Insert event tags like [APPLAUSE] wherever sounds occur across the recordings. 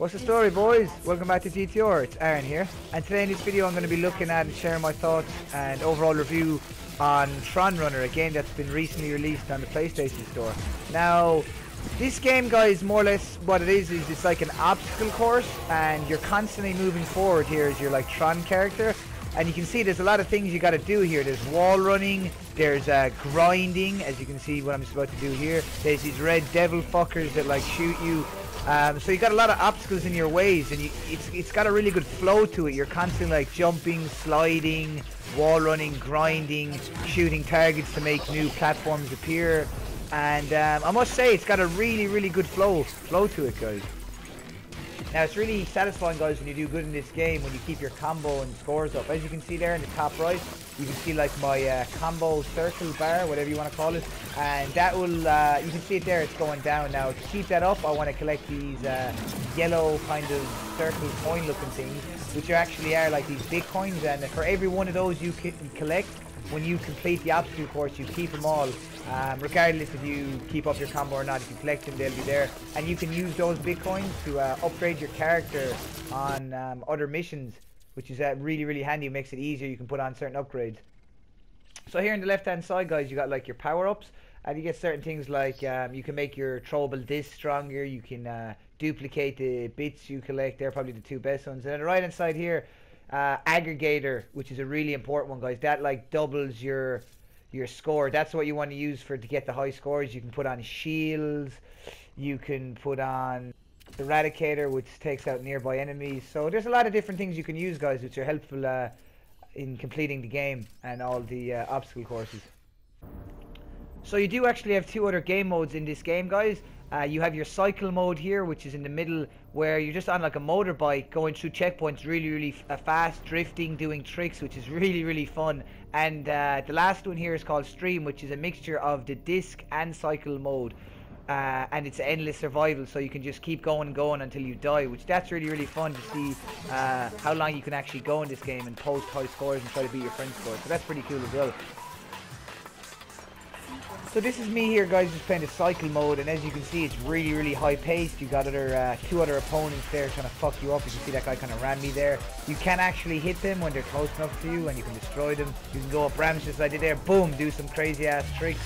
What's the story boys? Welcome back to GTR, it's Aaron here and today in this video I'm going to be looking at and sharing my thoughts and overall review on Tron Runner, a game that's been recently released on the PlayStation Store. Now, this game guys, more or less what it is, is it's like an obstacle course and you're constantly moving forward here as your like Tron character and you can see there's a lot of things you got to do here. There's wall running, there's uh, grinding, as you can see what I'm about to do here. There's these red devil fuckers that like shoot you um, so you got a lot of obstacles in your ways, and you, it's it's got a really good flow to it. You're constantly like jumping, sliding, wall running, grinding, shooting targets to make new platforms appear, and um, I must say it's got a really really good flow flow to it, guys. Now it's really satisfying guys when you do good in this game when you keep your combo and scores up. As you can see there in the top right, you can see like my uh, combo circle bar, whatever you want to call it. And that will, uh, you can see it there, it's going down. Now to keep that up, I want to collect these uh, yellow kind of circle coin looking things, which are actually are like these bitcoins. And for every one of those you can collect, when you complete the obstacle course, you keep them all. Um, regardless if you keep up your combo or not, if you collect them, they'll be there. And you can use those bitcoins to uh, upgrade your character on um, other missions, which is uh, really, really handy. It makes it easier. You can put on certain upgrades. So here on the left-hand side, guys, you got like your power-ups. And you get certain things like um, you can make your throwable disc stronger. You can uh, duplicate the bits you collect. They're probably the two best ones. And on the right-hand side here, uh, aggregator, which is a really important one, guys. That like doubles your your score. That's what you want to use for to get the high scores. You can put on shields. You can put on eradicator, which takes out nearby enemies. So there's a lot of different things you can use, guys, which are helpful uh, in completing the game and all the uh, obstacle courses. So you do actually have two other game modes in this game, guys. Uh, you have your cycle mode here, which is in the middle, where you're just on like a motorbike going through checkpoints, really, really uh, fast, drifting, doing tricks, which is [LAUGHS] really, really fun. And uh, the last one here is called Stream, which is a mixture of the disc and cycle mode. Uh, and it's endless survival, so you can just keep going and going until you die, which that's really, really fun to see uh, how long you can actually go in this game and post high scores and try to beat your friend's scores. So that's pretty cool as well. So this is me here guys just playing the cycle mode and as you can see it's really really high paced. You got other uh, two other opponents there trying to fuck you up. You can see that guy kind of ran me there. You can actually hit them when they're close enough to you and you can destroy them. You can go up ramps just like I did there, boom, do some crazy ass tricks.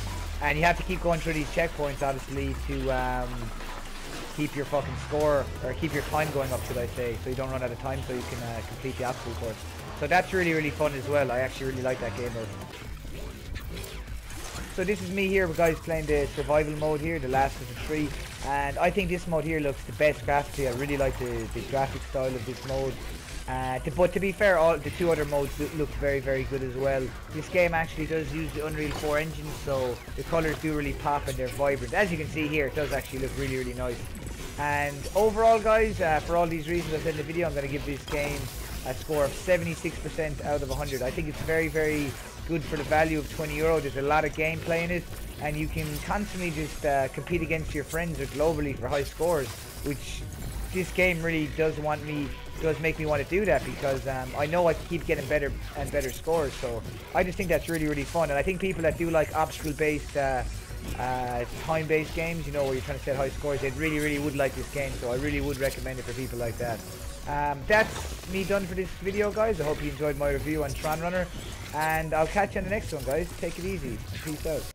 And you have to keep going through these checkpoints obviously to um, keep your fucking score or keep your time going up should I say so you don't run out of time so you can uh, complete the obstacle course. So that's really really fun as well. I actually really like that game mode. So this is me here, with guys, playing the survival mode here, the last of the three. And I think this mode here looks the best graphically. I really like the, the graphic style of this mode. Uh, but to be fair, all the two other modes look very, very good as well. This game actually does use the Unreal 4 engine, so the colours do really pop and they're vibrant. As you can see here, it does actually look really, really nice. And overall, guys, uh, for all these reasons I said in the video, I'm going to give this game a score of 76% out of 100. I think it's very, very good for the value of 20 euro. There's a lot of gameplay in it, and you can constantly just uh, compete against your friends or globally for high scores, which this game really does want me, does make me want to do that because um, I know I keep getting better and better scores. So I just think that's really, really fun. And I think people that do like obstacle-based, uh, uh, time-based games, you know, where you're trying to set high scores, they really, really would like this game. So I really would recommend it for people like that. Um, that's me done for this video, guys. I hope you enjoyed my review on Tron Runner. And I'll catch you on the next one, guys. Take it easy. Peace out.